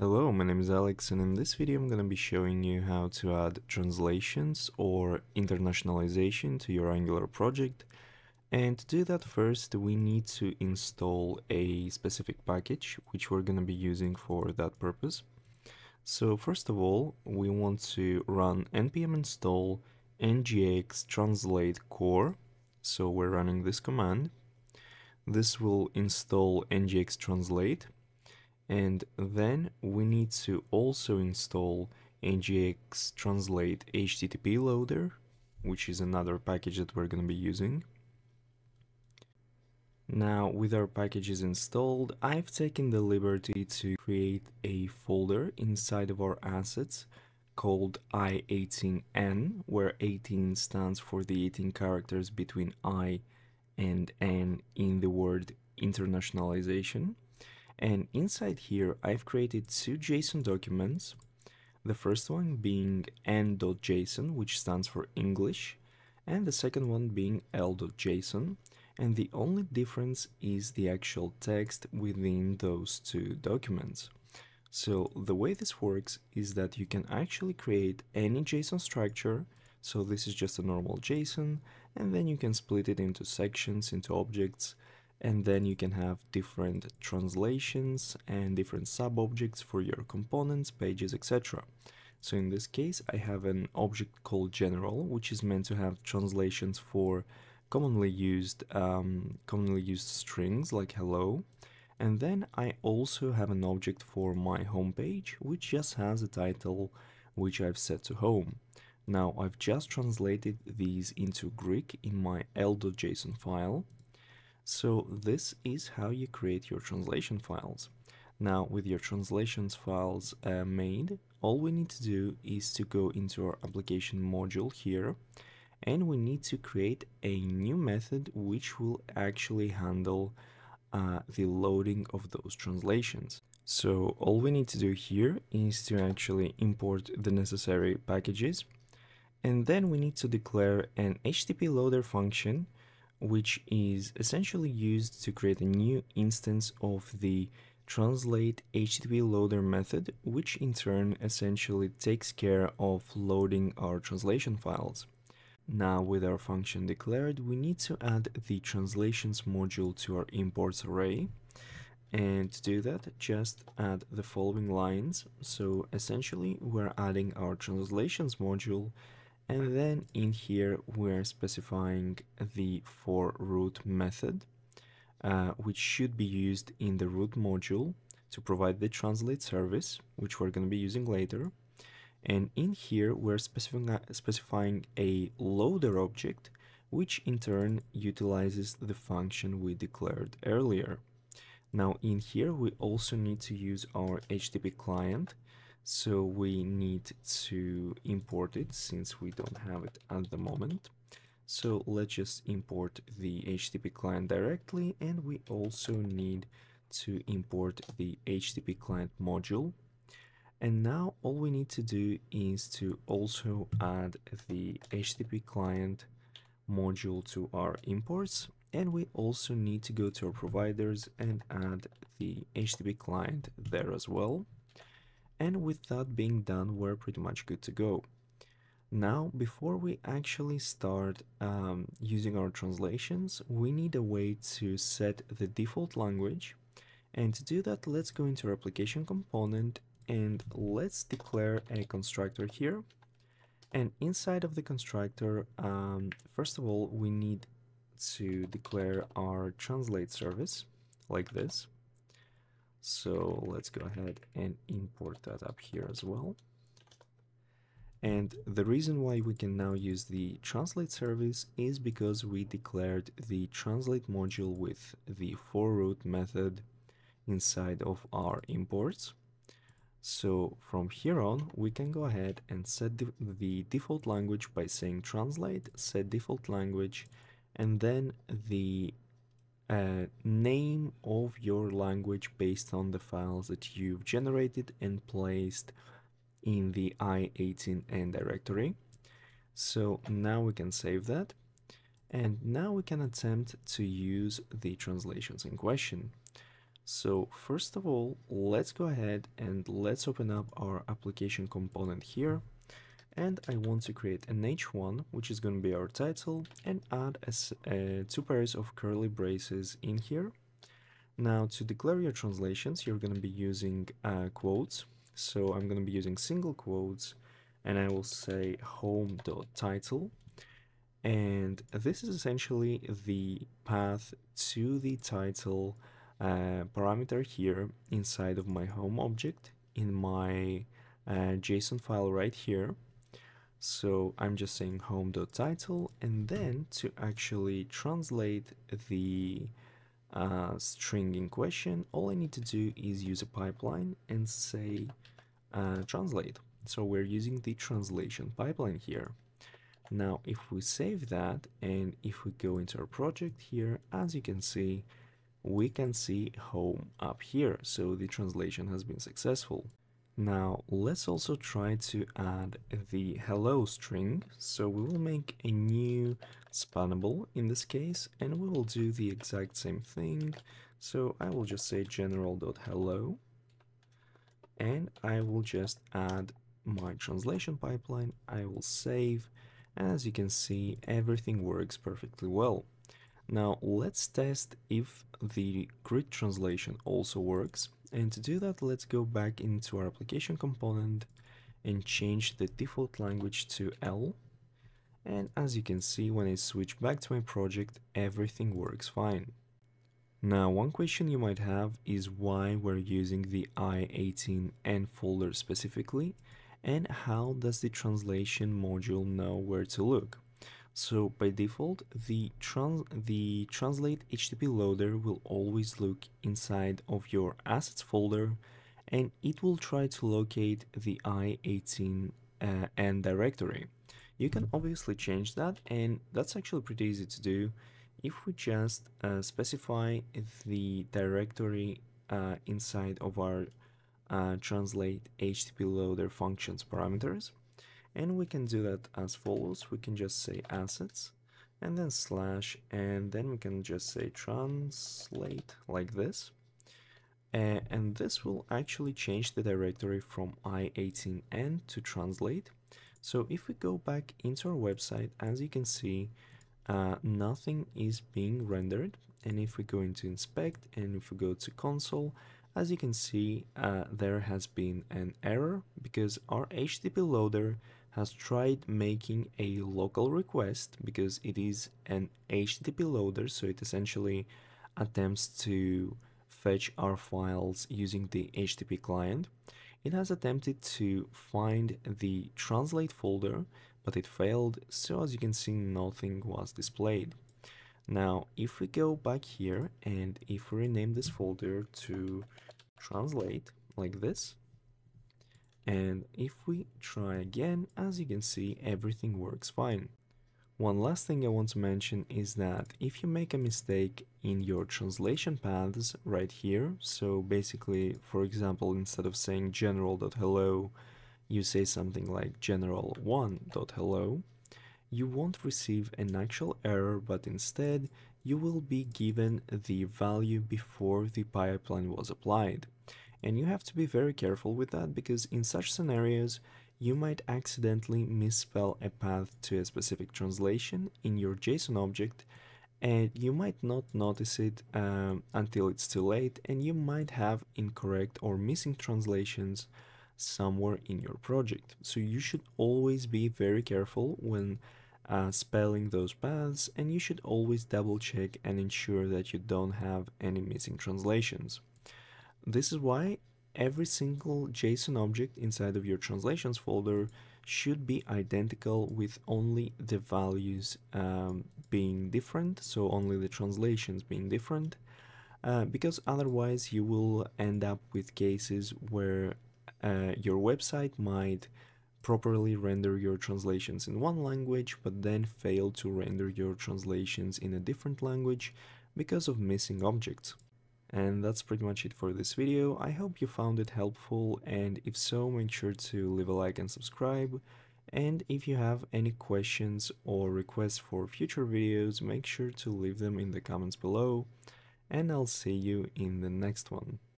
Hello, my name is Alex and in this video I'm going to be showing you how to add translations or internationalization to your Angular project. And to do that first we need to install a specific package which we're going to be using for that purpose. So first of all we want to run npm install ngx translate core. So we're running this command. This will install ngx translate and then we need to also install ngx translate http loader which is another package that we're going to be using. Now with our packages installed I've taken the liberty to create a folder inside of our assets called i18n where 18 stands for the 18 characters between i and n in the word internationalization and inside here, I've created two JSON documents. The first one being en.json, which stands for English, and the second one being el.json. And the only difference is the actual text within those two documents. So the way this works is that you can actually create any JSON structure. So this is just a normal JSON, and then you can split it into sections, into objects, and then you can have different translations and different sub-objects for your components, pages, etc. So in this case, I have an object called general, which is meant to have translations for commonly used um, commonly used strings like hello. And then I also have an object for my homepage, which just has a title which I've set to home. Now I've just translated these into Greek in my el.json file so this is how you create your translation files. Now with your translations files uh, made, all we need to do is to go into our application module here and we need to create a new method which will actually handle uh, the loading of those translations. So all we need to do here is to actually import the necessary packages and then we need to declare an HTTP loader function which is essentially used to create a new instance of the translate HTTP loader method, which in turn essentially takes care of loading our translation files. Now with our function declared, we need to add the translations module to our imports array. And to do that, just add the following lines. So essentially, we're adding our translations module and then in here we're specifying the for root method uh, which should be used in the root module to provide the translate service which we're going to be using later. And in here we're specifying, specifying a loader object which in turn utilizes the function we declared earlier. Now in here we also need to use our HTTP client so we need to import it since we don't have it at the moment. So let's just import the HTTP client directly and we also need to import the HTTP client module. And now all we need to do is to also add the HTTP client module to our imports and we also need to go to our providers and add the HTTP client there as well. And with that being done, we're pretty much good to go. Now, before we actually start um, using our translations, we need a way to set the default language. And to do that, let's go into our application component and let's declare a constructor here. And inside of the constructor, um, first of all, we need to declare our translate service like this. So let's go ahead and import that up here as well. And the reason why we can now use the translate service is because we declared the translate module with the for root method inside of our imports. So from here on, we can go ahead and set the, the default language by saying translate, set default language, and then the uh, name of your language based on the files that you've generated and placed in the i18n directory. So now we can save that. And now we can attempt to use the translations in question. So first of all, let's go ahead and let's open up our application component here. And I want to create an h1, which is going to be our title, and add a, uh, two pairs of curly braces in here. Now to declare your translations, you're going to be using uh, quotes. So I'm going to be using single quotes and I will say home.title and this is essentially the path to the title uh, parameter here inside of my home object in my uh, JSON file right here. So I'm just saying home.title and then to actually translate the uh, string in question, all I need to do is use a pipeline and say uh, translate. So we're using the translation pipeline here. Now, if we save that and if we go into our project here, as you can see, we can see home up here. So the translation has been successful. Now, let's also try to add the hello string. So we will make a new spannable in this case, and we will do the exact same thing. So I will just say general.hello, and I will just add my translation pipeline. I will save, and as you can see, everything works perfectly well. Now let's test if the Greek translation also works. And to do that, let's go back into our application component and change the default language to L. And as you can see, when I switch back to my project, everything works fine. Now, one question you might have is why we're using the i18n folder specifically and how does the translation module know where to look. So by default, the, trans the translate HTTP loader will always look inside of your assets folder and it will try to locate the i18n uh, directory. You can obviously change that and that's actually pretty easy to do if we just uh, specify the directory uh, inside of our uh, translate HTTP loader functions parameters. And we can do that as follows. We can just say assets and then slash, and then we can just say translate like this. And this will actually change the directory from i18n to translate. So if we go back into our website, as you can see, uh, nothing is being rendered. And if we go into inspect and if we go to console, as you can see, uh, there has been an error because our HTTP loader has tried making a local request because it is an HTTP loader, so it essentially attempts to fetch our files using the HTTP client. It has attempted to find the translate folder, but it failed, so as you can see, nothing was displayed. Now, if we go back here and if we rename this folder to translate like this, and if we try again, as you can see, everything works fine. One last thing I want to mention is that if you make a mistake in your translation paths right here, so basically, for example, instead of saying general.hello, you say something like general1.hello, you won't receive an actual error, but instead you will be given the value before the pipeline was applied. And you have to be very careful with that because in such scenarios, you might accidentally misspell a path to a specific translation in your JSON object and you might not notice it um, until it's too late and you might have incorrect or missing translations somewhere in your project. So you should always be very careful when uh, spelling those paths and you should always double check and ensure that you don't have any missing translations. This is why every single JSON object inside of your translations folder should be identical with only the values um, being different, so only the translations being different, uh, because otherwise you will end up with cases where uh, your website might properly render your translations in one language but then fail to render your translations in a different language because of missing objects. And that's pretty much it for this video. I hope you found it helpful and if so make sure to leave a like and subscribe. And if you have any questions or requests for future videos make sure to leave them in the comments below. and I'll see you in the next one.